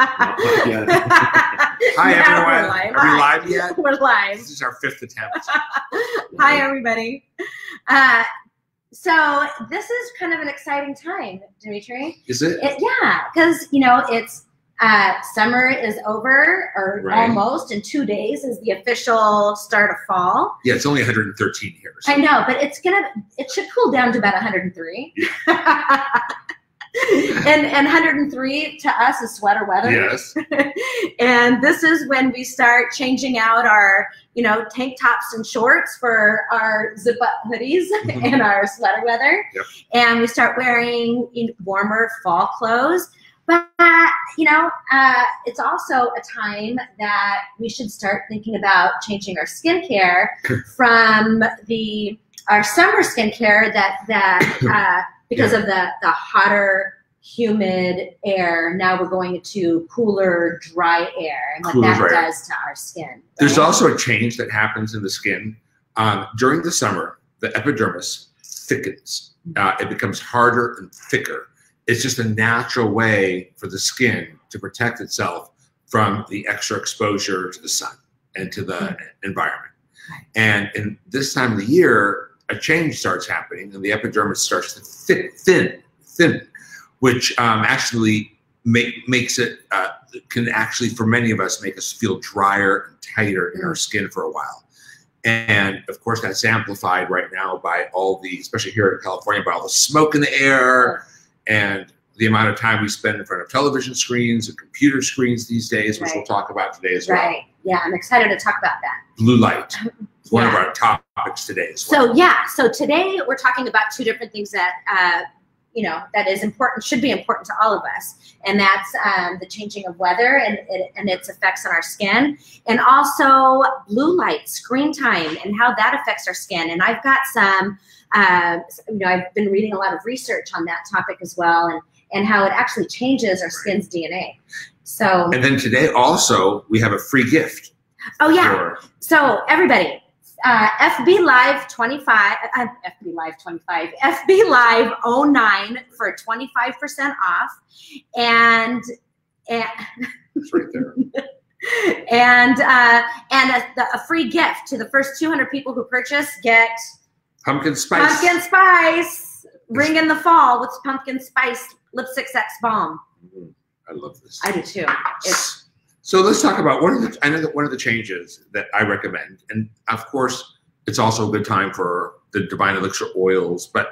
Hi, everyone. We're live. Are we live yet? We're live. This is our fifth attempt. Hi, everybody. Uh, so this is kind of an exciting time, Dimitri. Is it? It, yeah, because you know it's uh, summer is over, or Right. almost. In two days is the official start of fall. Yeah, it's only 113 here. so- I know, but it's gonna. It should cool down to about 103. and and 103 to us is sweater weather. Yes. and this is when we start changing out our, you know, tank tops and shorts for our zip up hoodies Mhm. and our sweater weather. Yep. And we start wearing warmer fall clothes. But, you know, uh, it's also a time that we should start thinking about changing our skincare from the our summer skincare that that uh, because of the the hotter humid air now we're going into cooler dry air and what Cooler, that does to our skin There's also a change that happens in the skin. Um, during the summer, the epidermis thickens. Uh, it becomes harder and thicker. It's just a natural way for the skin to protect itself from the extra exposure to the sun and to the environment. Right. And in this time of the year, a change starts happening, and the epidermis starts to thick, thin, thin, which um, actually make, makes it uh, can actually, for many of us, make us feel drier and tighter in our skin for a while. And of course, that's amplified right now by all the, especially here in California, by all the smoke in the air and the amount of time we spend in front of television screens and computer screens these days, which we'll talk about today as well. right yeah i'm excited to talk about that Blue light, one of our topics today as well. So yeah, so today we're talking about two different things that uh, you know that is important, should be important to all of us, and that's um, the changing of weather and, and and its effects on our skin, and also blue light, screen time, and how that affects our skin. And I've got some, uh, you know, I've been reading a lot of research on that topic as well, and and how it actually changes our skin's DNA. So, and then today also, we have a free gift. oh yeah, So everybody, uh, FB Live 25, uh, FB Live 25, FB Live 09 for 25% off, and and it's right there. and uh, and a, a free gift to the first 200 people who purchase get Pumpkin spice. pumpkin spice. Ring in the fall with pumpkin spice lipstick sex balm. Mm, I love this. I do too. It's So let's talk about one of the. I know that one of the changes that I recommend, and of course, it's also a good time for the Divine Elixir oils. But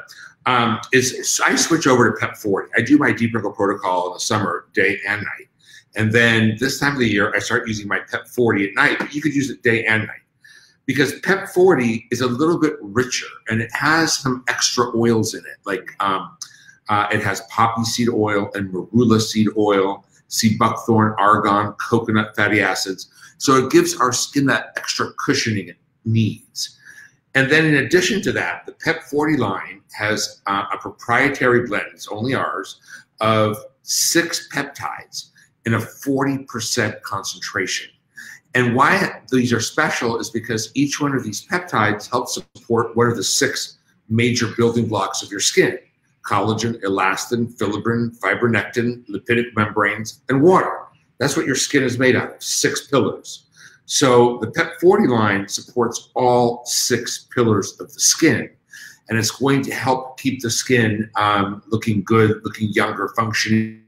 um, is I switch over to Pep 40. I do my deep wrinkle protocol in the summer, day and night, and then this time of the year, I start using my Pep 40 at night. You could use it day and night because Pep 40 is a little bit richer and it has some extra oils in it, like. Um, uh, it has poppy seed oil and marula seed oil sea buckthorn, argan, coconut fatty acids. So it gives our skin that extra cushioning it needs. And then in addition to that, the PEP 40 line has uh, a proprietary blend, it's only ours, of six peptides in a 40% concentration. And why these are special is because each one of these peptides helps support one of the six major building blocks of your skin collagen, elastin, filamin, fibronectin, lipidic membranes, and water. That's what your skin is made out of, six pillars. So the PEP 40 line supports all six pillars of the skin. And it's going to help keep the skin um, looking good, looking younger, functioning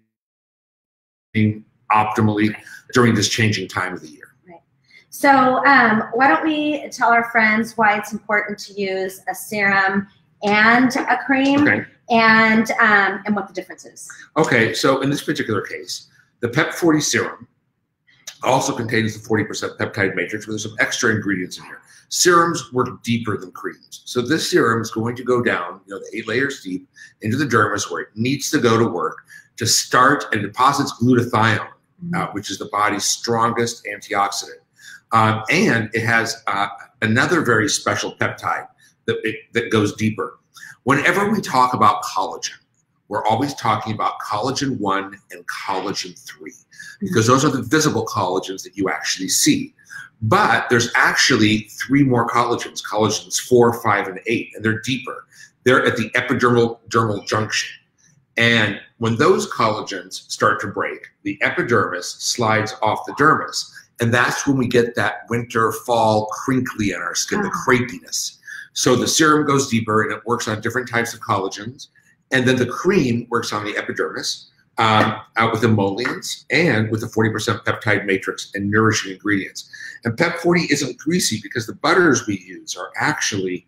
optimally during this changing time of the year. Right. So, um, why don't we tell our friends why it's important to use a serum and a cream, Okay. And um, and what the difference is? Okay, so in this particular case, the PEP 40 serum also contains the 40% peptide matrix, but there's some extra ingredients in here. Serums work deeper than creams. So this serum is going to go down, you know, the eight layers deep into the dermis where it needs to go to work to start and deposits glutathione, uh, which is the body's strongest antioxidant. Um, and it has uh, another very special peptide that, it, that goes deeper. Whenever we talk about collagen, we're always talking about collagen 1 and collagen 3 because those are the visible collagens that you actually see. But there's actually three more collagens, collagens 4, 5, and 8, and they're deeper. They're at the epidermal dermal junction. And when those collagens start to break, the epidermis slides off the dermis. And that's when we get that winter, fall crinkly in our skin, the Ah. crepiness. So the serum goes deeper and it works on different types of collagens. And then the cream works on the epidermis um, out with emollients and with a 40% peptide matrix and nourishing ingredients. And Pep 40 isn't greasy because the butters we use are actually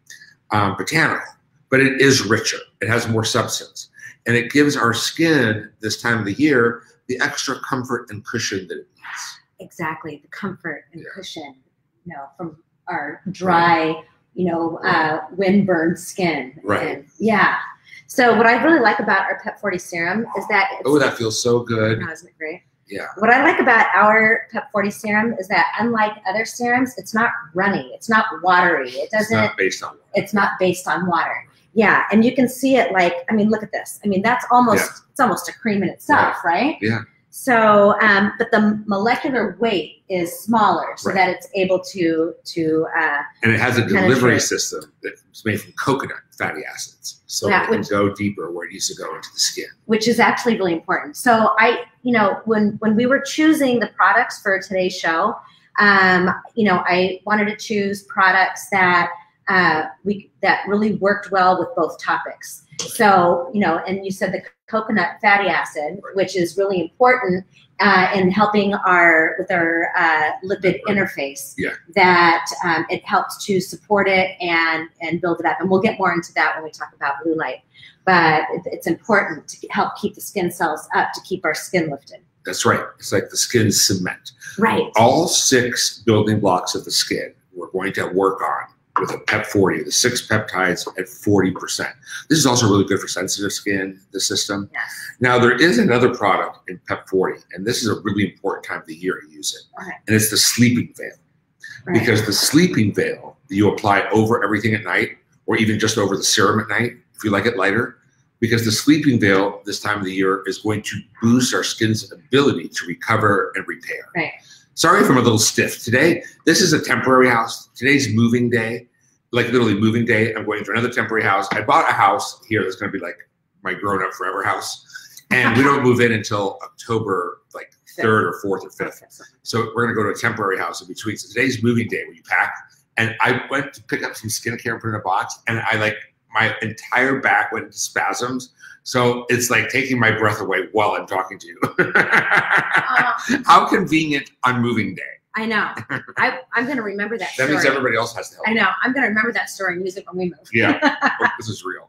um, botanical, but it is richer. It has more substance. And it gives our skin this time of the year the extra comfort and cushion that it needs. exactly the comfort and Yeah. cushion you know from our dry you know uh, windburned skin. Right. And, yeah. So what i really like about our pep 40 serum is that it's, Oh, that feels so good. Oh, isn't it great? Yeah. what i like about our pep 40 serum is that unlike other serums it's not runny. It's not watery. It doesn't not based on it's not based on water. Yeah. And you can see it like i mean look at this. I mean that's almost it's almost a cream in itself right, Yeah. So um, but the molecular weight is smaller so Right. that it's able to to uh, and it has a delivery system that's made from coconut fatty acids, so it can which- go deeper where it needs to go into the skin. which is actually really important so i you know when when we were choosing the products for today's show um, you know i wanted to choose products that uh, we that really worked well with both topics so you know and you said the coconut fatty acid which is really important uh, in helping our with our uh, lipid interface Yeah. that um, it helps to support it and and build it up and we'll get more into that when we talk about blue light but it's important to help keep the skin cells up to keep our skin lifted. That's right. It's like the skin cement. Right. All six building blocks of the skin we're going to work on with a PEP 40, the six peptides at 40%. This is also really good for sensitive skin, the system. Yes. Now, there is another product in PEP 40, and this is a really important time of the year to use it, Okay. and it's the sleeping veil. Right. because the sleeping veil that you apply over everything at night or even just over the serum at night if you like it lighter because the sleeping veil this time of the year is going to boost our skin's ability to recover and repair Right. sorry if i'm a little stiff today this is a temporary house today's moving day like literally moving day i'm going to another temporary house i bought a house here that's going to be like my grown up forever house and we don't move in until october like third or fourth or fifth so we're gonna go to a temporary house in between. So today's moving day where you pack. And I went to pick up some skincare and put it in a box, and I like my entire back went into spasms. So it's like taking my breath away while I'm talking to you. Uh, How convenient on moving day. I know. I, I'm going to remember that. That story. means everybody else has to help. I know. I'm going to remember that story it when we move. Yeah, this is real.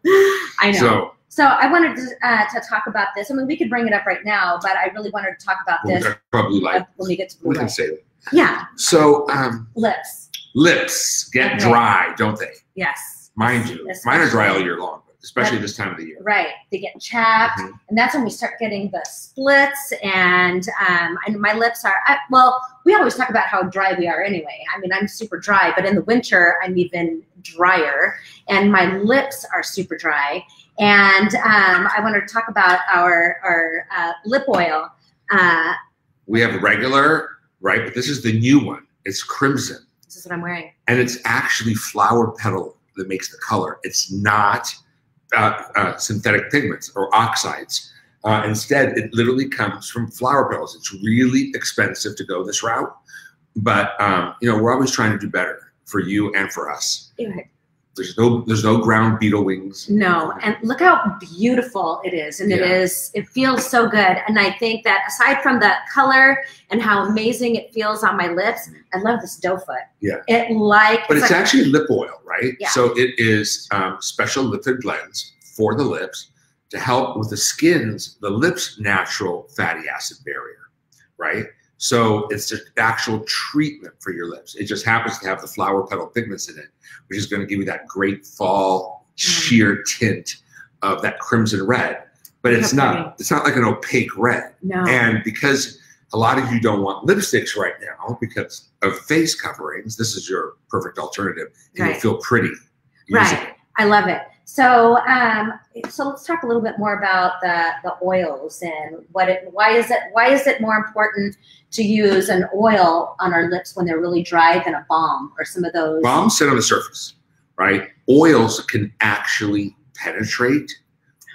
I know. So, So I wanted to, uh, to talk about this. I mean, we could bring it up right now, but I really wanted to talk about we'll this about blue light. uh, when we get to blue We can say that. Yeah, So um, lips. lips get Okay. dry, don't they? Yes. Mind you, mine are dry all year long, especially this time of the year. Right. They get chapped, Mhm. and that's when we start getting the splits. And um, and my lips are I, well. We always talk about how dry we are anyway. I mean, I'm super dry, but in the winter, I'm even drier, and my lips are super dry. And um, I wanted to talk about our our uh, lip oil. Uh, We have regular, right? But this is the new one. It's crimson. this is what I'm wearing. and it's actually flower petal that makes the color. It's not uh, uh, synthetic pigments or oxides. Uh, instead, it literally comes from flower petals. It's really expensive to go this route, but um, you know we're always trying to do better for you and for us. There's no there's no ground beetle wings. No, and look how beautiful it is, and it Yeah. is. It feels so good, and I think that aside from the color and how amazing it feels on my lips, I love this doe foot. Yeah. it like. But it's like, actually lip oil, right? Yeah. So it is um, special lipid blends for the lips to help with the skin's, the lips' natural fatty acid barrier, right? So it's an actual treatment for your lips. It just happens to have the flower petal pigments in it, which is going to give you that great fall mm-hmm. sheer tint of that crimson red. But it's How not. It's not like an opaque red. no, And because a lot of you don't want lipsticks right now because of face coverings, this is your perfect alternative. And Right. you'll feel pretty. right. I love it. So, um, so let's talk a little bit more about the the oils and what it. Why is it? Why is it more important to use an oil on our lips when they're really dry than a balm or some of those? Bombs sit on the surface, right? Oils can actually penetrate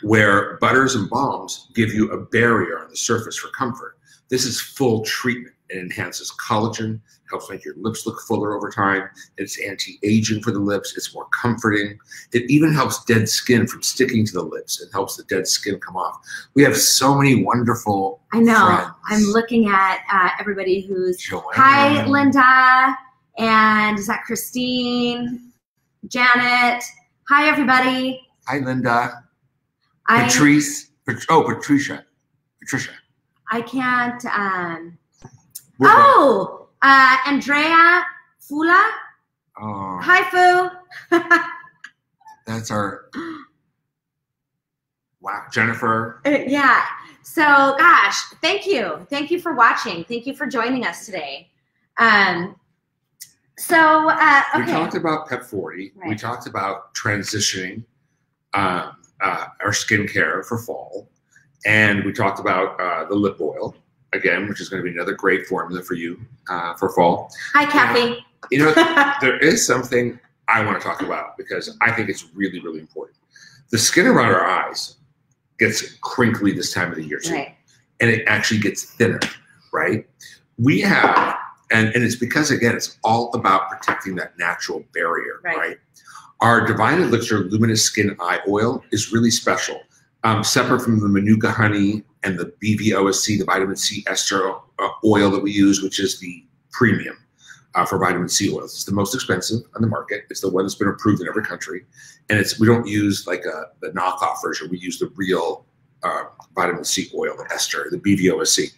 where butters and balms give you a barrier on the surface for comfort. This is full treatment. It enhances collagen, helps make your lips look fuller over time. It's anti-aging for the lips. It's more comforting. It even helps dead skin from sticking to the lips. It helps the dead skin come off. We have so many wonderful. I know. friends. I'm looking at uh, everybody who's Joanne. hi, Linda, and is that Christine, Janet? Hi, everybody. Hi, Linda. I Patrice. Pat- oh, Patricia. Patricia. I can't. Um, oh, uh, Andrea Fula. oh, Hi, Fu. that's our. Wow, Jennifer. Uh, yeah. So, gosh, thank you. Thank you for watching. Thank you for joining us today. Um, so, uh, We talked about Pep 40. We talked about transitioning um, uh, our skincare for fall. And we talked about uh, the lip oil, again, which is going to be another great formula for you uh, for fall. Hi, Kathy. You know, there is something I want to talk about because I think it's really, really important. The skin around our eyes gets crinkly this time of the year, too right. and it actually gets thinner, right? We have, and, and it's because, again, it's all about protecting that natural barrier, Right. right? Our Divine Elixir Luminous Skin Eye Oil is really special. Um, separate from the Manuka honey and the BVOSC, the vitamin C ester uh, oil that we use, which is the premium uh, for vitamin C oils. It's the most expensive on the market. It's the one that's been approved in every country, and it's we don't use like a the knockoff version. We use the real uh, vitamin C oil, the ester, the BVOSC.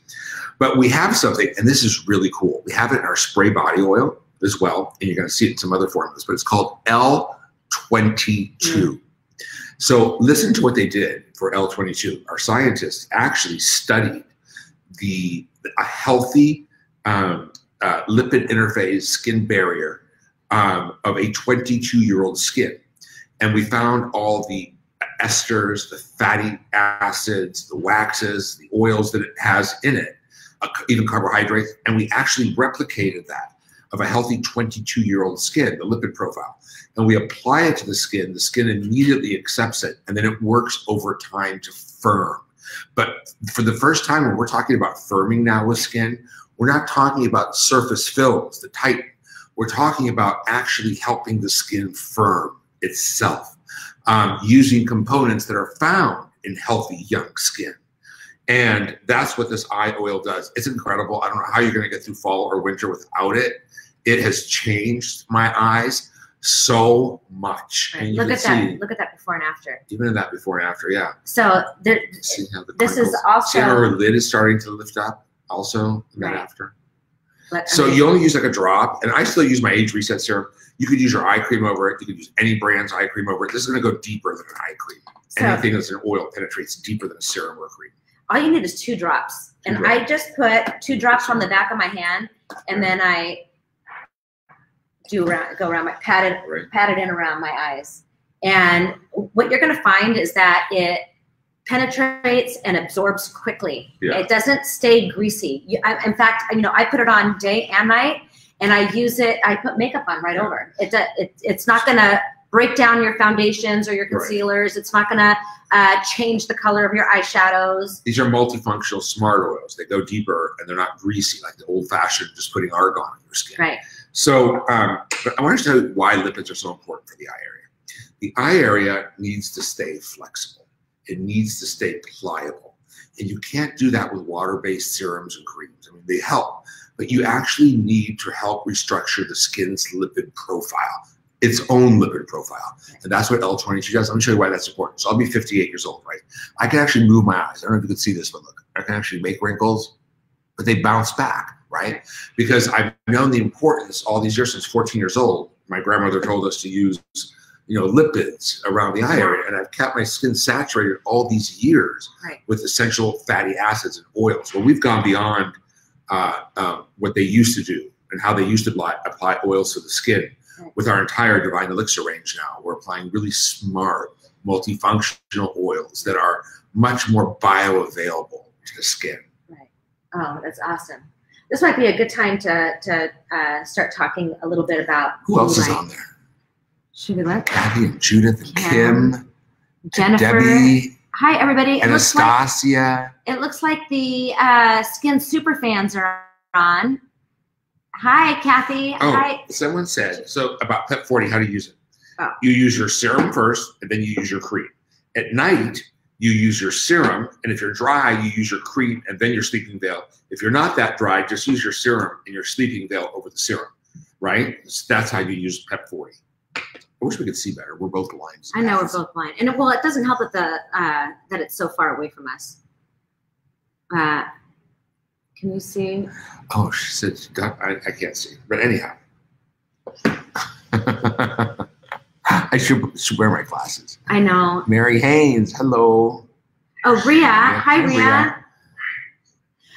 But we have something, and this is really cool. We have it in our spray body oil as well, and you're going to see it in some other formulas. But it's called L22. So listen to what they did for L22. Our scientists actually studied the a healthy um, uh, lipid interface skin barrier um, of a 22 year old skin. And we found all the esters, the fatty acids, the waxes, the oils that it has in it, uh, even carbohydrates. And we actually replicated that of a healthy 22 year old skin, the lipid profile. And we apply it to the skin. The skin immediately accepts it. And then it works over time to firm. But for the first time, when we're talking about firming now with skin, we're not talking about surface films, the tighten. We're talking about actually helping the skin firm itself um, using components that are found in healthy young skin. And that's what this eye oil does. It's incredible. I don't know how you're going to get through fall or winter without it. It has changed my eyes so much. And you Look at that. see Look at that before and after. even in that before and after, yeah. So there, See how the this is crinkles- See how her lid is starting to lift up also in that Right. after. let- So okay. you only use like a drop, and I still use my age reset serum. You could use your eye cream over it. You could use any brand's eye cream over it. This is going to go deeper than an eye cream. So- Anything that's an oil penetrates deeper than a serum or cream. All you need is two drops. Two and drops. I just put two drops on the back of my hand, and then I do around, go around my pat it, Right. pat it in around my eyes. And what you're going to find is that it penetrates and absorbs quickly. Yeah. It doesn't stay greasy. You, I, in fact, you know, I put it on day and night, and I use it. I put makeup on right over. It, it it's not going to break down your foundations or your Right. concealers. It's not going to uh, change the color of your eyeshadows. These are multifunctional smart oils. They go deeper and they're not greasy like the old fashioned just putting argan on your skin. Right. So, um, but I want to tell you why lipids are so important for the eye area. The eye area needs to stay flexible. It needs to stay pliable, and you can't do that with water-based serums and creams. I mean, they help, but you actually need to help restructure the skin's lipid profile, its own lipid profile, and that's what L22 does. Let me show you why that's important. So I'll be 58 years old, right? I can actually move my eyes. I don't know if you can see this, but look, I can actually make wrinkles, but they bounce back, right? because I've known the importance all these years since 14 years old. My grandmother told us to use, you know, lipids around the eye area, and I've kept my skin saturated all these years Right. with essential fatty acids and oils. Well, we've gone beyond uh, uh, what they used to do and how they used to apply, apply oils to the skin. With our entire Divine Elixir range now, we're applying really smart, multifunctional oils that are much more bioavailable to the skin. Right. Oh, that's awesome. This might be a good time to to uh, start talking a little bit about Who else is on there? Should we let Kathy and Judith and Kim, Kim. Jennifer? Debbie. Hi, everybody. It looks like Anastasia. it looks like the uh, skin super fans are on. Hi, Kathy. Oh, Hi. someone said so about Pep 40. How to use it? Oh. You use your serum first, and then you use your cream. At night, you use your serum, and if you're dry, you use your cream and then your sleeping veil. If you're not that dry, just use your serum and your sleeping veil over the serum. Right? So that's how you use Pep 40. I wish we could see better. We're both blind. I know we're both blind, and well, it doesn't help that the uh, that it's so far away from us. Uh, can you see? Oh, she said, she got, I, I can't see. But anyhow. I should, should wear my glasses. I know. Mary Haynes, hello. Oh, Ria. Yeah, Hi, Ria. Ria.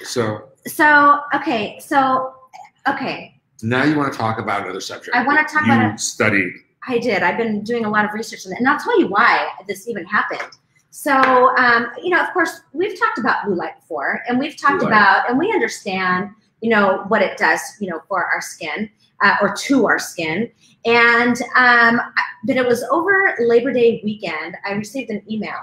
So So, okay, so, okay, now you want to talk about another subject. I wanna talk you about studied. I did. I've been doing a lot of research on it, and I'll tell you why this even happened. So, um, you know, of course, we've talked about blue light before, and we've talked about, and we understand, you know, what it does, you know, for our skin uh, or to our skin. And, um, but it was over Labor Day weekend. I received an email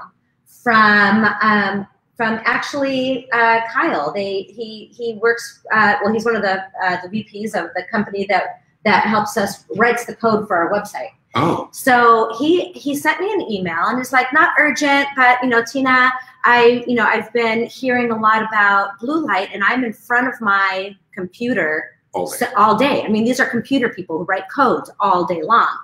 from um, from actually uh, Kyle. They he he works. Uh, well, he's one of the uh, the VPs of the company that that helps us writes the code for our website. Oh, So he he sent me an email and it's like not urgent, but you know, Tina, I you know I've been hearing a lot about blue light, and I'm in front of my computer all day. all day. I mean, these are computer people who write codes all day long.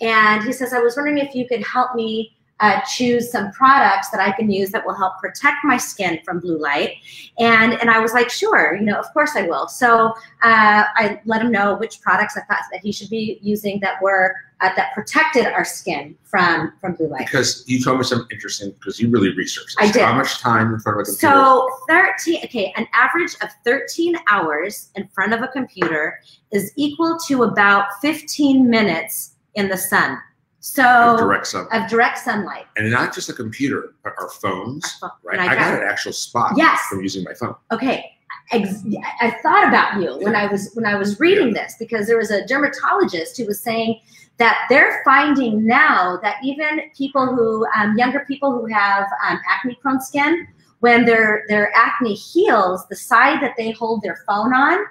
And he says, I was wondering if you could help me uh, choose some products that I can use that will help protect my skin from blue light. And and I was like, sure, you know, of course I will. So uh, I let him know which products I thought that he should be using that were uh, that protected our skin from from blue light. Because you told me something interesting because you really researched I did. How much time in front of a computer? So 13, okay, an average of 13 hours in front of a computer is equal to about 15 minutes in the sun. So direct sun. of direct sunlight. and not just a computer, but our phones. Right? I, I got got an actual spot Yes. from using my phone. Okay, ex- I thought about you when I was when I was reading this because there was a dermatologist who was saying that they're finding now that even people who um, younger people who have um, acne prone skin when their their acne heals the side that they hold their phone on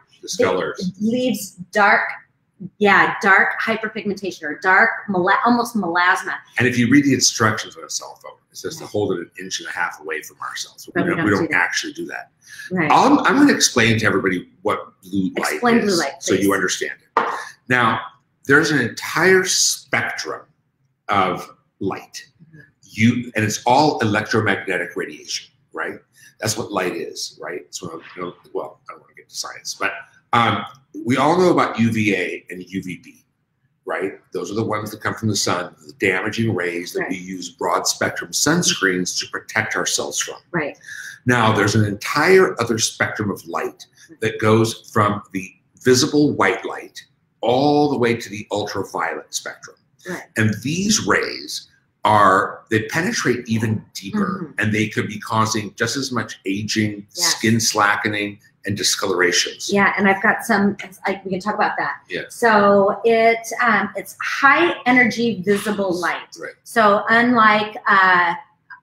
leaves dark yeah dark hyperpigmentation or dark almost melasma And if you read the instructions on a cell phone, it says to hold it an inch and a half away from ourselves. We we don't, we do don't that. actually do that. right I'm, I'm going to explain to everybody what blue light Explain is blue light, so you understand it. Now, there's an entire spectrum of light. You and it's all electromagnetic radiation, right? That's what light is, right? So, you know, well, I don't want to get to science, but um, we all know about UVA and UVB, right? Those are the ones that come from the sun, the damaging rays that we use broad spectrum sunscreens to protect ourselves from. right Now, there's an entire other spectrum of light that goes from the visible white light all the way to the ultraviolet spectrum. Right. And these rays are, they penetrate even deeper and they could be causing just as much aging, Yes. skin slackening, and discolorations. Yeah, and I've got some. I, we can talk about that. Yeah. So it um, it's high energy visible light. Right. So unlike uh,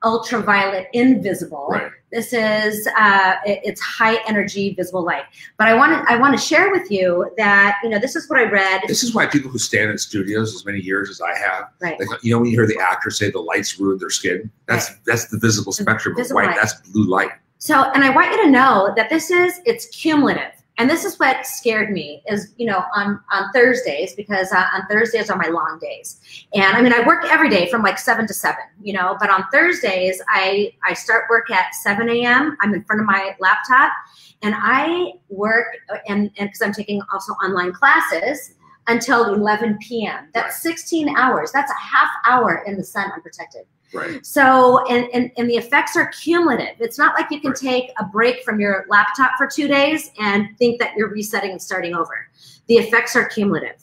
ultraviolet invisible, Right. this is uh, it- it's high energy visible light. But I want to I want to share with you that you know this is what I read. This is why people who stand in studios as many years as I have, Right. like, you know, when you hear the actors say the lights ruined their skin, that's that's the visible The spectrum visible of white. light. That's blue light. So, and I want you to know that this is it's cumulative, and this is what scared me is you know on on Thursdays because uh, on Thursdays are my long days, and I mean I work every day from like seven to seven, you know, but on Thursdays I I start work at seven a.m. I'm in front of my laptop, and I work and and because I'm taking also online classes until 11 p.m. That's 16 hours. That's a half hour in the sun unprotected. Right. So, and, and, and the effects are cumulative. It's not like you can Right. take a break from your laptop for two days and think that you're resetting and starting over. The effects are cumulative.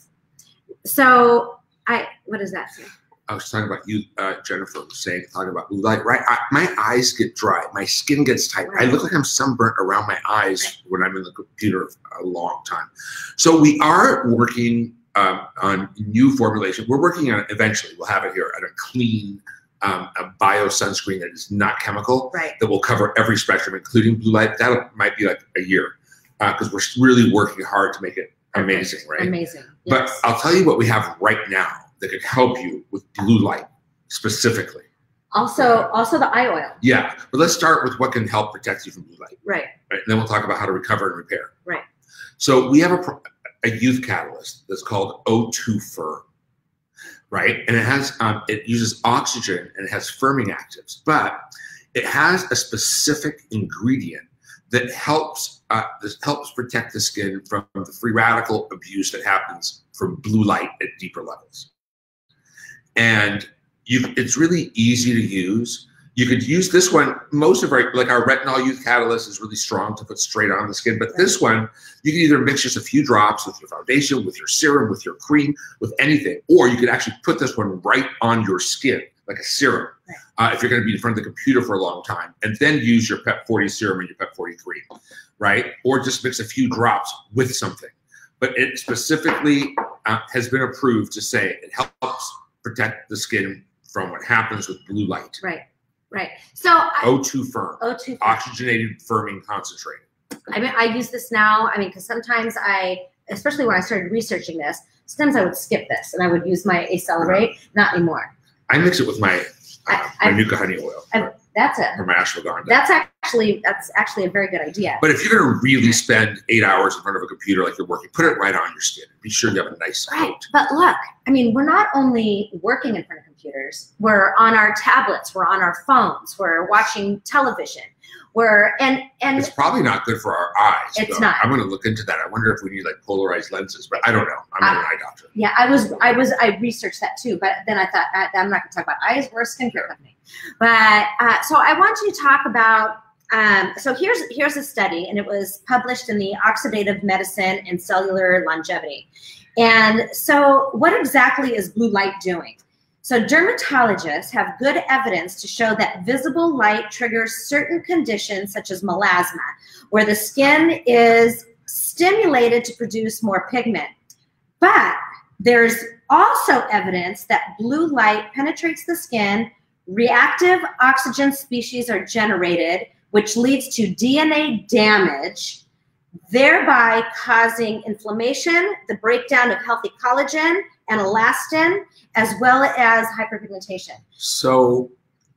So, I, what does that say? I was talking about you, uh, Jennifer, was saying talking about blue light. Right, I, my eyes get dry, my skin gets tight. I look like I'm sunburnt around my eyes Right. when I'm in the computer a long time. So we are working um, on new formulation. We're working on it eventually. We'll have it here at a clean um, a bio sunscreen that is not chemical Right. that will cover every spectrum, including blue light. That might be like a year because we're really working hard to make it amazing, right? Amazing. But I'll tell you what we have right now that could help you with blue light specifically. also, also the eye oil. Yeah, but let's start with what can help protect you from blue light. Right. right? And then we'll talk about how to recover and repair. Right. So we have a, a youth catalyst that's called O2 Firm, right? And it has um, it uses oxygen and it has firming actives, but it has a specific ingredient that helps uh, this helps protect the skin from the free radical abuse that happens from blue light at deeper levels. And you, it's really easy to use. You could use this one. Most of our, like our retinol youth catalyst, is really strong to put straight on the skin. But this one, you can either mix just a few drops with your foundation, with your serum, with your cream, with anything, or you could actually put this one right on your skin, like a serum, Right. uh, if you're going to be in front of the computer for a long time, and then use your Pep 40 serum and your Pep 40 cream, right? Or just mix a few drops with something. But it specifically uh, has been approved to say it helps protect the skin from what happens with blue light. Right. Right. So I, O2 firm, O2. oxygenated firming concentrate. I mean, I use this now. I mean, because sometimes I, especially when I started researching this, sometimes I would skip this and I would use my Accelerate. Not anymore. I mix it with my uh, I- I- Manuka honey oil That's it. my ashwagandha. That's actually that's actually a very good idea. but if you're going to really spend eight hours in front of a computer like you're working, put it right on your skin. Be sure you have a nice Right. coat. But look, I mean, we're not only working in front of computers, we're on our tablets, we're on our phones, we're watching television. We're and and It's probably not good for our eyes. It's though. not. I'm going to look into that. I wonder if we need like polarized lenses, but I don't know. I'm not an eye doctor. yeah, I was I was I researched that too, but then I thought I, I'm not going to talk about eyes. We're a skincare company, but uh, so I want to talk about. Um, so here's here's a study, and it was published in the Oxidative Medicine and Cellular Longevity. And so, what exactly is blue light doing? So, dermatologists have good evidence to show that visible light triggers certain conditions, such as melasma, where the skin is stimulated to produce more pigment. But there's also evidence that blue light penetrates the skin, reactive oxygen species are generated, which leads to DNA damage, thereby causing inflammation, the breakdown of healthy collagen and elastin, as well as hyperpigmentation. So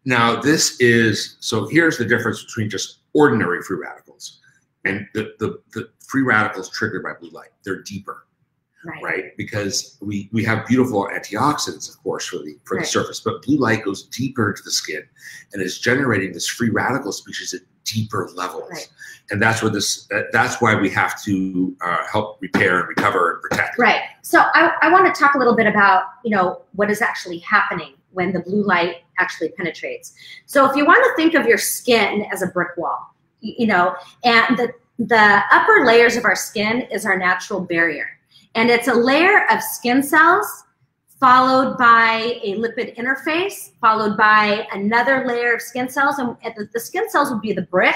now this is so here's the difference between just ordinary free radicals and the, the, the free radicals triggered by blue light. They're deeper, Right. right? Because we we have beautiful antioxidants, of course, for the for Right. the surface, but blue light goes deeper into the skin and is generating this free radical species at deeper levels. Right. And that's where this, that's why we have to uh, help repair and recover and protect. Right. So I, I want to talk a little bit about, you know, what is actually happening when the blue light actually penetrates. So if you want to think of your skin as a brick wall, you know, and the the upper layers of our skin is our natural barrier. And it's a layer of skin cells followed by a lipid interface, followed by another layer of skin cells. And the skin cells would be the brick,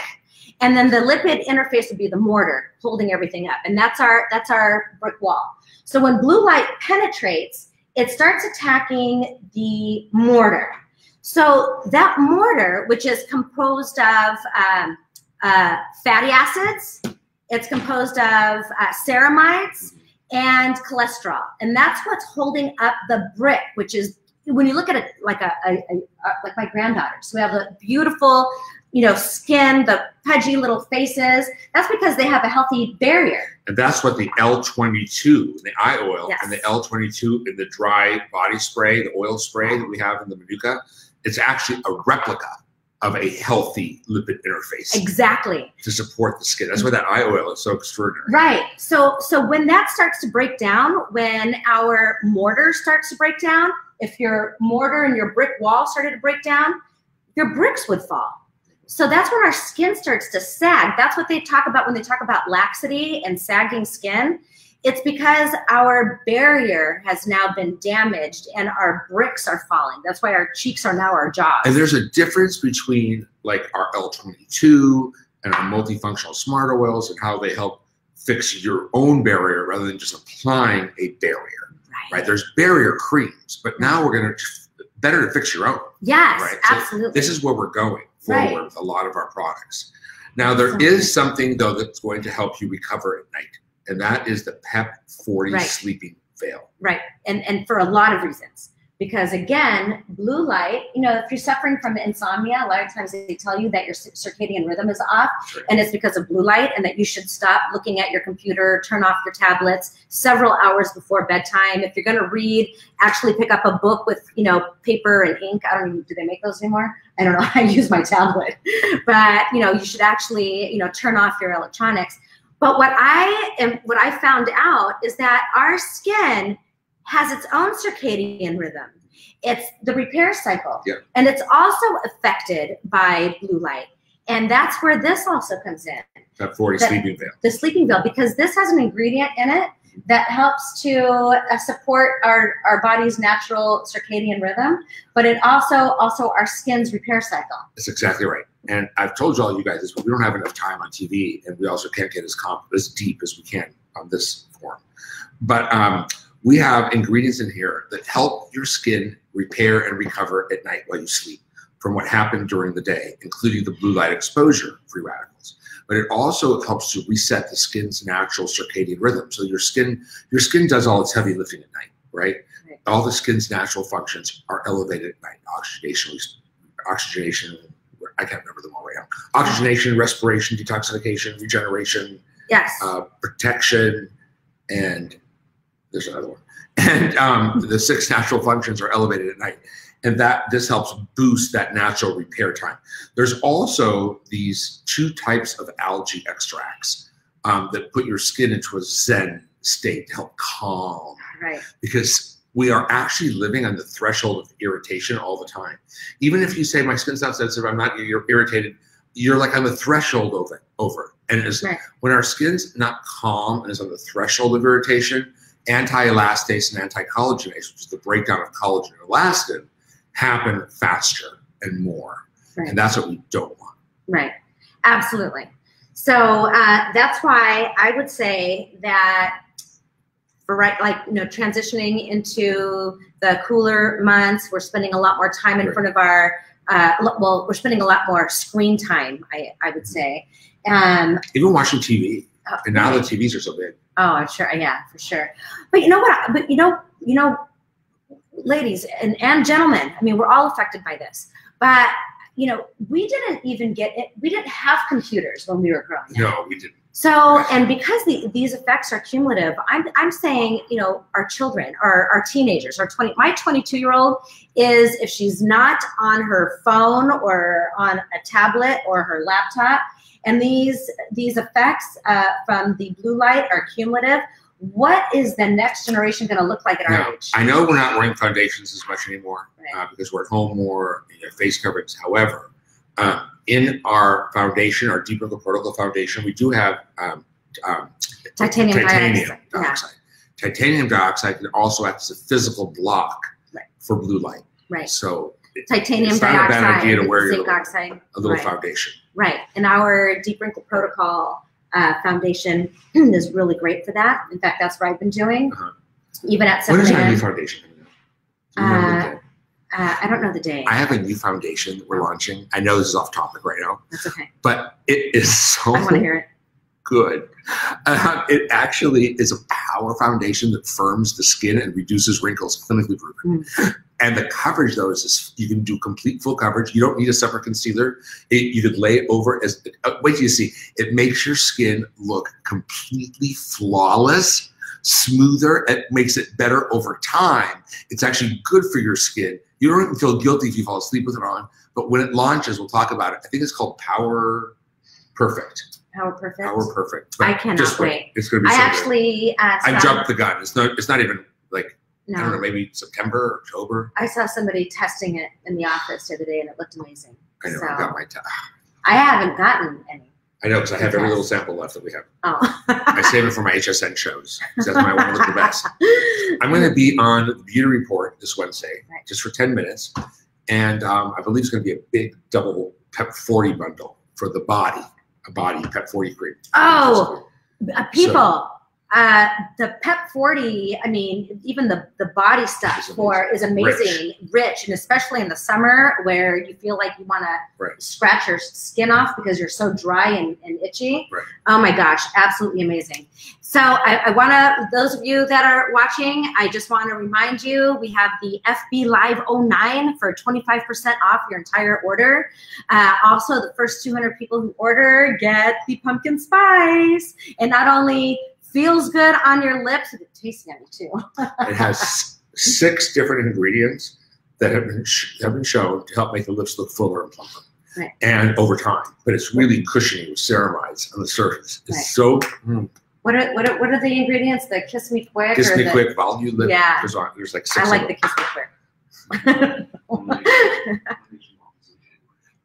and then the lipid interface would be the mortar holding everything up. And that's our that's our brick wall. So when blue light penetrates, it starts attacking the mortar. So that mortar, which is composed of um, uh, fatty acids, it's composed of uh, ceramides and cholesterol, and that's what's holding up the brick, which is when you look at it like a, a, a, like my granddaughters, we have a beautiful, you know, skin, the pudgy little faces. That's because they have a healthy barrier. And that's what the L22, the eye oil, Yes. and the L22 in the dry body spray, the oil spray that we have in the Manuka, it's actually a replica of a healthy lipid interface Exactly. to support the skin. That's why that eye oil is so extraordinary. Right. So so when that starts to break down, when our mortar starts to break down, if your mortar and your brick wall started to break down, your bricks would fall. So that's when our skin starts to sag. That's what they talk about when they talk about laxity and sagging skin. It's because our barrier has now been damaged and our bricks are falling. That's why our cheeks are now our jaws. And there's a difference between like our L22 and our multifunctional smart oils and how they help fix your own barrier rather than just applying a barrier. Right? There's barrier creams, but now we're going to better to fix your own. Yes, Right, so absolutely. This is where we're going forward Right. with a lot of our products. Now, there Awesome. is something though that's going to help you recover at night, and that is the PEP 40 Right. sleeping veil. Right. And and for a lot of reasons. Because again, blue light, you know, if you're suffering from insomnia, a lot of times they tell you that your circadian rhythm is off Sure. and it's because of blue light and that you should stop looking at your computer, turn off your tablets several hours before bedtime. If you're going to read, actually pick up a book with, you know, paper and ink. I don't know, do they make those anymore? I don't know. I use my tablet. But, you know, you should actually, you know, turn off your electronics. But what I am what I found out is that our skin has its own circadian rhythm. It's the repair cycle. Yeah. And it's also affected by blue light. And that's where this also comes in PEP 40 That- sleeping veil. the sleeping veil because this has an ingredient in it that helps to uh, support our, our body's natural circadian rhythm but it also also our skin's repair cycle That's exactly right. And I've told you all you guys this, but we don't have enough time on TV, and we also can't get as comp- as deep as we can on this form. But um, we have ingredients in here that help your skin repair and recover at night while you sleep from what happened during the day, including the blue light exposure free radicals. But it also helps to reset the skin's natural circadian rhythm. So your skin, your skin does all its heavy lifting at night, right? Right. All the skin's natural functions are elevated at night. Oxidation, oxygenation, I can't remember them all right now. Oxygenation, respiration, detoxification, regeneration, yes uh, protection, and there's another one. And um, the six natural functions are elevated at night, and that this helps boost that natural repair time. There's also these two types of algae extracts um, that put your skin into a zen state to help calm right because we are actually living on the threshold of irritation all the time. Even if you say my skin's not sensitive, I'm not you're irritated, you're like on the threshold of it over. And Right. when our skin's not calm and is on the threshold of irritation, anti-elastase and anti-collagenase, which is the breakdown of collagen and elastin, happen faster and more. Right. And that's what we don't want. Right. Absolutely. So uh, that's why I would say that right, like you know, transitioning into the cooler months, we're spending a lot more time in Right. front of our. Uh, well, we're spending a lot more screen time. I I would say. Um, Even watching TV. uh, And now the TVs are so big. Oh, I'm sure. Yeah, for sure. But you know what? But you know, you know, ladies and, and gentlemen, I mean, we're all affected by this. But you know, we didn't even get it. We didn't have computers when we were growing up. No, we didn't. So, and because the, these effects are cumulative, I'm, I'm saying, you know, our children, our, our teenagers, our 20, my 22 year old is if she's not on her phone or on a tablet or her laptop, and these, these effects uh, from the blue light are cumulative, what is the next generation going to look like at our age? I know we're not wearing foundations as much anymore Right. uh, because we're at home more, you know, face coverings. However, uh, in our foundation, our Deep Wrinkle Protocol Foundation, we do have um, um, Titanium titanium dioxide. Yeah. Titanium dioxide can also act as a physical block Right. for blue light. Right. So Titanium It's not a bad dioxide, idea to wear your little- oxide. a little Right. foundation. Right. And our Deep Wrinkle Protocol uh, Foundation is really great for that. In fact, that's what I've been doing. Uh-huh. Even at When is our new foundation? coming out? Do you remember the Uh? Uh, I don't know the day. I have a new foundation that we're launching. I know this is off topic right now, That's okay. but it is so I want to hear it. good. Uh, it actually is a power foundation that firms the skin and reduces wrinkles, clinically proven. And the coverage, though, is this, you can do complete full coverage. You don't need a separate concealer. It, you could lay it over as. Uh, wait till you see. It makes your skin look completely flawless, smoother. It makes it better over time. It's actually good for your skin. You don't even feel guilty if you fall asleep with it on. But when it launches, we'll talk about it. I think it's called Power Perfect. Power Perfect. Power Perfect. I cannot just wait. It's going to be I so good. actually uh, I jumped the gun. It's not. It's not even like I don't know. No, Maybe September, or October. I saw somebody testing it in the office the other day, and it looked amazing. I know. So- I got my. T- I haven't gotten any. I know because I have every little sample left that we have. Oh, I save it for my HSN shows. 'cause That's want to look the best. I'm going to be on the Beauty Report this Wednesday, Right. just for 10 minutes, and um, I believe it's going to be a big double Pep 40 bundle for the body, a body Pep 40 cream. Oh. Uh, people, Uh, the PEP 40, I mean, even the, the body stuff Is for is amazing, rich. and especially in the summer where you feel like you want Right. to scratch your skin off because you're so dry and, and itchy. Right. Oh my gosh, absolutely amazing. So I, I want to, those of you that are watching, I just want to remind you, we have the FB Live 09 for 25% off your entire order. Uh, also, the first 200 people who order get the pumpkin spice. And not only feels good on your lips, but it tastes yummy too. It has six different ingredients that have been sh- have been shown to help make the lips look fuller and plumper. Right. And over time, but it's really cushiony with ceramides on the surface. It's Right. so mm, What are, what are, what are the ingredients? The Kiss Me Quick? kiss me the, quick, volume lip. Yeah. There's, there's like six. I like the. Kiss Me Quick.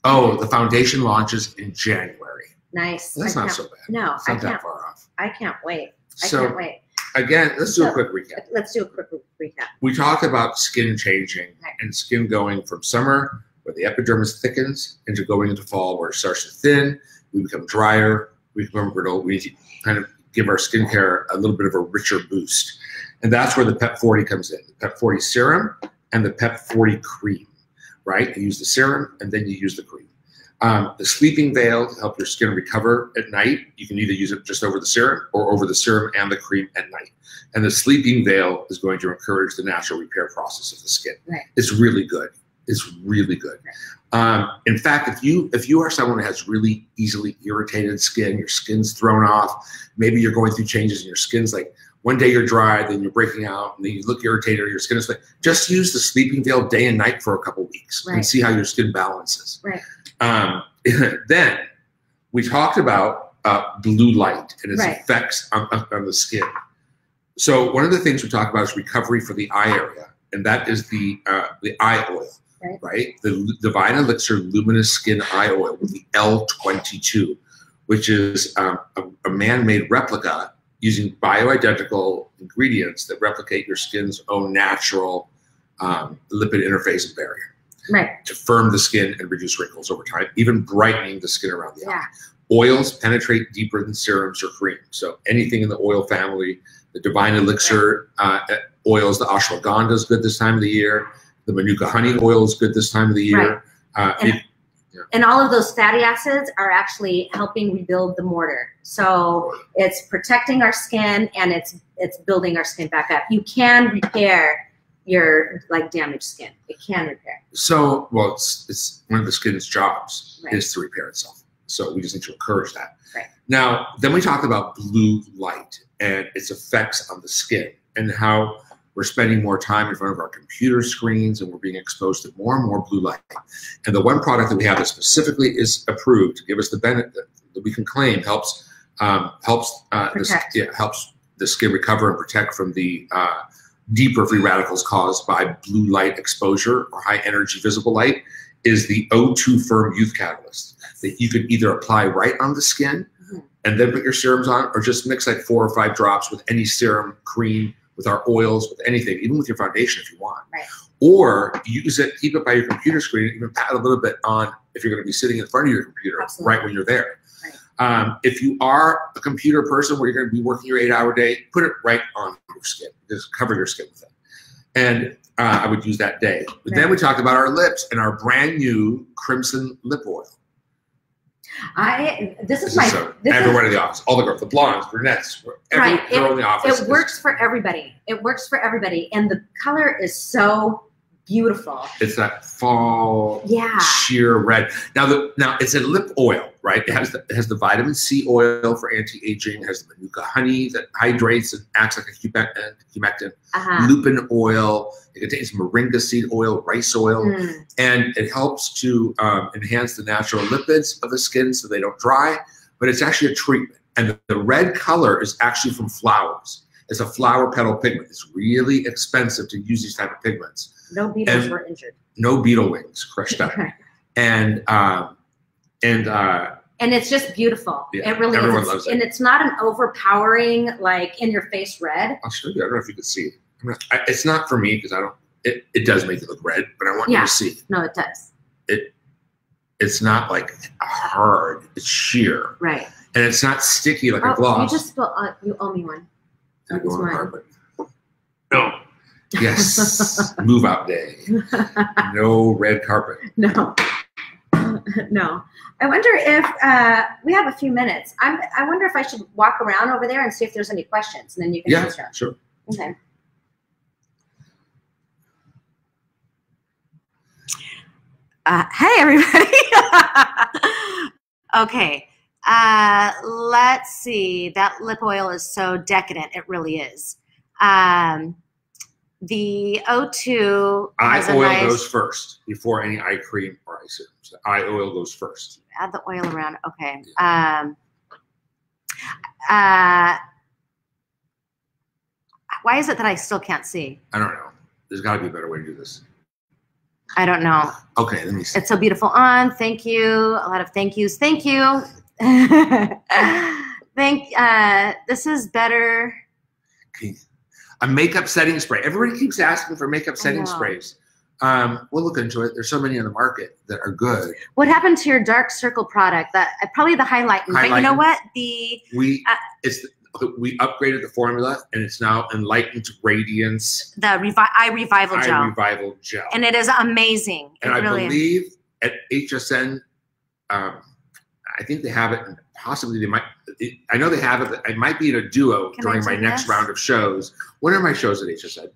Oh, the foundation launches in January. nice. That's I not so bad. No, It's I not that can't. far off. I can't wait. I So can't wait. again, let's do a quick recap. Let's do a quick recap. We talked about skin changing Right. and skin going from summer, where the epidermis thickens, into going into fall, where it starts to thin. We become drier. We become brittle. We kind of give our skincare a little bit of a richer boost. And that's where the PEP 40 comes in the PEP 40 serum and the PEP 40 cream, right? You use the serum and then you use the cream. Um, the sleeping veil to help your skin recover at night. You can either use it just over the serum or over the serum and the cream at night. And the sleeping veil is going to encourage the natural repair process of the skin. Right. It's really good. It's really good. Um, in fact, if you if you are someone who has really easily irritated skin, your skin's thrown off, maybe you're going through changes in your skin's like one day you're dry, then you're breaking out, and then you look irritated, or your skin is like just use the sleeping veil day and night for a couple weeks Right. and see how your skin balances. Right. Um, then we talked about uh, blue light and its Right. effects on, on, the skin. So one of the things we talk about is recovery for the eye area, and that is the uh, the eye oil, Right. The Lu- Divine Elixir Luminous Skin Eye Oil with the L22, which is um, a, a man-made replica using bioidentical ingredients that replicate your skin's own natural um, lipid interface and barrier Right. to firm the skin and reduce wrinkles over time, even brightening the skin around the eye. Yeah. Oils penetrate deeper than serums or cream. So anything in the oil family, the Divine Elixir uh, oils, the ashwagandha is good this time of the year. The manuka honey oil is good this time of the year. Uh, And- it- And all of those fatty acids are actually helping rebuild the mortar. So it's protecting our skin and it's it's building our skin back up. You can repair your like damaged skin. It can repair. so, well, it's, it's one of the skin's jobs Right. is to repair itself. So we just need to encourage that. Right. Now, then we talked about blue light and its effects on the skin and how we're spending more time in front of our computer screens and we're being exposed to more and more blue light. And the one product that we have that specifically is approved to give us the benefit that we can claim helps um, helps uh, the, yeah, helps the skin recover and protect from the uh, deeper free radicals caused by blue light exposure or high energy visible light is the O2 Firm Youth Catalyst that you could either apply right on the skin Mhm. and then put your serums on, or just mix like four or five drops with any serum, cream, with our oils, with anything, even with your foundation if you want. Right. Or use it, keep it by your computer screen, even pat a little bit on if you're going to be sitting in front of your computer Absolutely. right when you're there. Right. Um, if you are a computer person where you're going to be working your eight hour day, put it right on your skin. Just cover your skin with it. And uh, I would use that day. But then we talked about our lips and our brand new Crimson Lip Oil. I this is This my is so this is, everyone in the office, all the girls, the blondes, brunettes, every Right. girl in the office. it is- works for everybody. It works for everybody, and the color is so beautiful. It's that fall Yeah. sheer red. Now the now it's a lip oil, right? It has the, it has the vitamin C oil for anti-aging. It has the manuka honey that hydrates and acts like a humectant. humectant. Uh-huh. Lupin oil. It contains moringa seed oil, rice oil, Mm, and it helps to um, enhance the natural lipids of the skin so they don't dry. But it's actually a treatment, and the, the red color is actually from flowers. It's a flower petal pigment. It's really expensive to use these type of pigments. no beetles And- were injured. No beetle wings crushed up, and um, and uh, and it's just beautiful. Yeah, it really everyone is. loves it. And it's not an overpowering, like in your face red. I'll show you. I don't know if you can see it. I'm not, I, it's not for me because I don't. It, it does make it look red, but I want you to see. No, it does. It it's not like hard. It's sheer, Right. and it's not sticky like a Oh, gloss. you just spill, uh, you owe me one. Did it go on the mine. carpet? No. Yes. Move out day. No red carpet. No. no. I wonder if uh, we have a few minutes. I'm, I wonder if I should walk around over there and see if there's any questions, and then you can Yeah, answer. sure. Okay. Uh, hey, everybody. okay. Uh, let's see. That lip oil is so decadent. It really is. Um, the O2 has Eye oil nice. goes first before any eye cream or eye serum. So eye oil goes first. add the oil around. Okay. Um, uh, why is it that I still can't see? I don't know. There's got to be a better way to do this. I don't know. Okay, let me see. It's so beautiful on. Thank you. A lot of thank yous. Thank you. Thank. Uh, this is better. Okay. A makeup setting spray. Everybody keeps asking for makeup setting sprays. Um, we'll look into it. There's so many on the market that are good. What happened to your dark circle product? That uh, probably the highlighting. But you know what? The We Uh, it's we upgraded the formula and it's now enlightened radiance the revi- eye revival eye gel, revival gel. and it is amazing. It and I really is. believe at HSN, um, I think they have it. and Possibly they might. It, I know they have it. It might be in a duo Can during my next this? round of shows. When are my shows at HSN?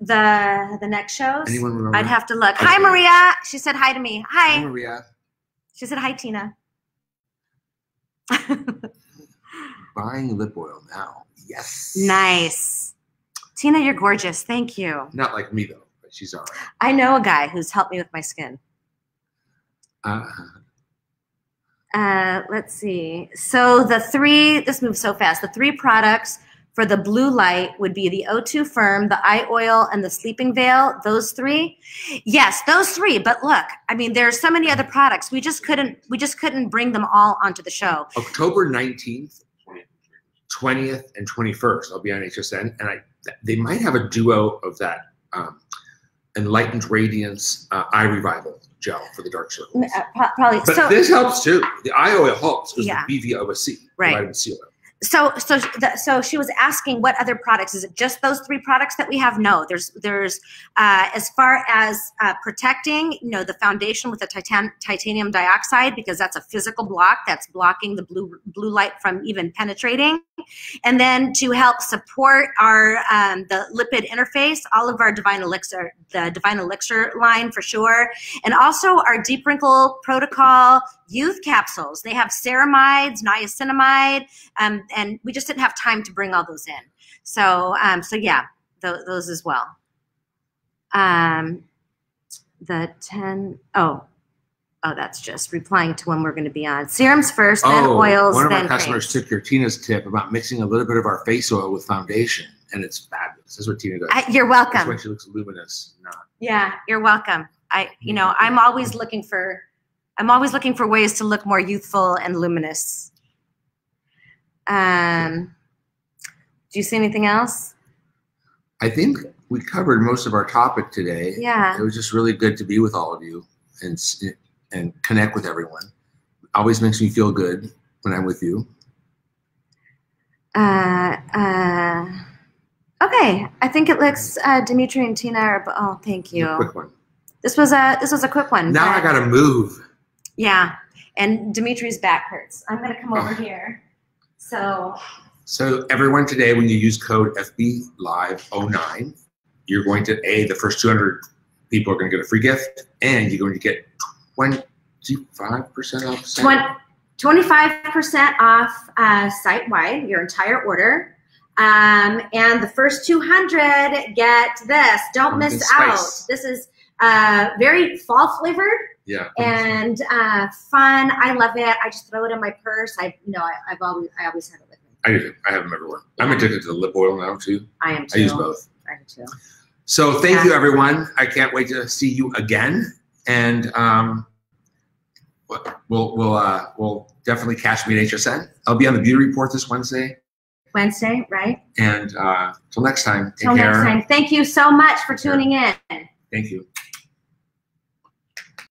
The the next shows. Anyone remember? I'd have to look. Okay. Hi, Maria. She said hi to me. Hi, Hi. Maria. She said hi, Tina. Buying lip oil now. Yes. nice. Tina, you're gorgeous. Thank you. Not like me though, but she's all right. I know a guy who's helped me with my skin. Uh, Uh, let's see. So the three, this moves so fast. The three products for the blue light would be the O2 Firm, the eye oil, and the sleeping veil. Those three. Yes, those three. But look, I mean, there are so many other products. We just couldn't. We just couldn't bring them all onto the show. October 19th, 20th, and 21st, I'll be on HSN, and I they might have a duo of that um, enlightened radiance uh, eye revival gel for the dark circles. Uh, Probably. But so this helps too. The eye oil helps because Yeah. the BVOC, Right. vitamin C oil. so so the, so she was asking what other products is it just those three products that we have no there's there's uh, as far as uh, protecting you know the foundation with the titan- titanium dioxide because that's a physical block that's blocking the blue blue light from even penetrating and then to help support our um, the lipid interface all of our divine elixir the divine elixir line for sure and also our deep wrinkle protocol youth capsules they have ceramides niacinamide um, and we just didn't have time to bring all those in. So, um, so yeah, th- those as well. Um, the ten oh, oh, that's just replying to when we're going to be on. Serums first, then Oh, oils, one of then our customers creams. took your Tina's tip about mixing a little bit of our face oil with foundation, and it's fabulous. That's what Tina does. I, you're welcome. That's why she looks luminous. Not Yeah, you're welcome. I, you know, I'm always looking for, I'm always looking for ways to look more youthful and luminous. Um, do you see anything else? I think we covered most of our topic today. Yeah. It was just really good to be with all of you and and connect with everyone. Always makes me feel good when I'm with you. Uh, uh, okay. I think it looks uh, Dimitri and Tina are. Oh, thank you. quick one. This was a this was a quick one. Now I gotta move. Yeah, and Dimitri's back hurts. I'm gonna come Oh. over here. So So everyone today, when you use code FB Live 09, you're going to a the first 200 people are going to get a free gift, and you're going to get 25 percent off. sale. 25% off uh, site wide, your entire order. Um, and the first 200 get this. Don't Pumpkin miss spice. out. This is uh, very fall flavored Yeah. and uh, fun. I love it. I just throw it in my purse. I, you know, I, I've always, I always have it with me. I do. I have them everywhere. I'm addicted to the lip oil now too. I am too. I use both. I do too. So thank Yeah. you, everyone. I can't wait to see you again, and um, we'll we'll uh, we'll definitely catch me at HSN. I'll be on the beauty report this Wednesday, Wednesday, right? and uh, till next time. Take Till care. next time. Thank you so much for tuning in. Thank you.